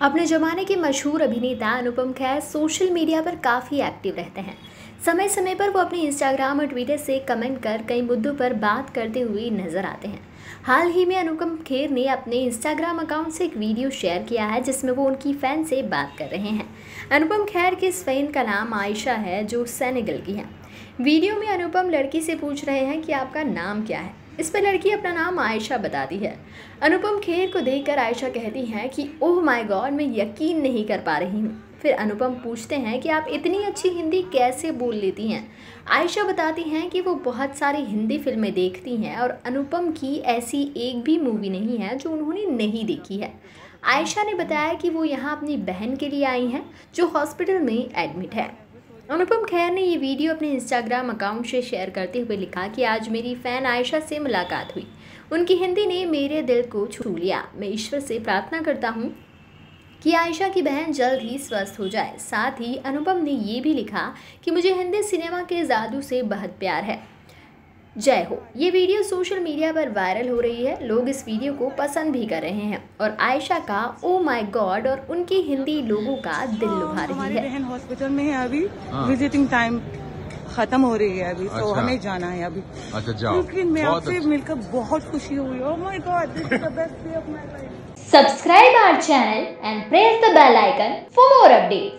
अपने ज़माने के मशहूर अभिनेता अनुपम खैर सोशल मीडिया पर काफ़ी एक्टिव रहते हैं। समय समय पर वो अपने इंस्टाग्राम और ट्विटर से कमेंट कर कई मुद्दों पर बात करते हुए नज़र आते हैं। हाल ही में अनुपम खेर ने अपने इंस्टाग्राम अकाउंट से एक वीडियो शेयर किया है, जिसमें वो उनकी फ़ैन से बात कर रहे हैं। अनुपम खेर के इस फ़ैन का नाम आयशा है, जो सेनेगल की है। वीडियो में अनुपम लड़की से पूछ रहे हैं कि आपका नाम क्या है? इस पर लड़की अपना नाम आयशा बताती है। अनुपम खेर को देखकर आयशा कहती हैं कि, ओह माय गॉड, मैं यकीन नहीं कर पा रही हूँ। फिर अनुपम पूछते हैं कि, आप इतनी अच्छी हिंदी कैसे बोल लेती हैं? आयशा बताती हैं कि वो बहुत सारी हिंदी फ़िल्में देखती हैं और अनुपम की ऐसी एक भी मूवी नहीं है जो उन्होंने नहीं देखी है। आयशा ने बताया कि वो यहाँ अपनी बहन के लिए आई हैं, जो हॉस्पिटल में एडमिट है। अनुपम खैर ने ये वीडियो अपने इंस्टाग्राम अकाउंट से शेयर करते हुए लिखा कि आज मेरी फ़ैन आयशा से मुलाकात हुई। उनकी हिंदी ने मेरे दिल को छू लिया। मैं ईश्वर से प्रार्थना करता हूँ कि आयशा की बहन जल्द ही स्वस्थ हो जाए। साथ ही अनुपम ने ये भी लिखा कि मुझे हिंदी सिनेमा के जादू से बहुत प्यार है। जय हो। ये वीडियो सोशल मीडिया पर वायरल हो रही है। लोग इस वीडियो को पसंद भी कर रहे हैं। और आयशा का ओ माय गॉड और उनकी हिंदी लोगों का दिल लुभा रही है। बहन हॉस्पिटल में है अभी। हाँ। विजिटिंग टाइम खत्म हो रही है अभी तो अच्छा। हमें जाना है अभी। अच्छा जाओ। क्योंकि मैं आपसे अच्छा। मिलकर बहुत खुशी हुई। Oh of my life Subscribe our channel and press the bell icon for more updates.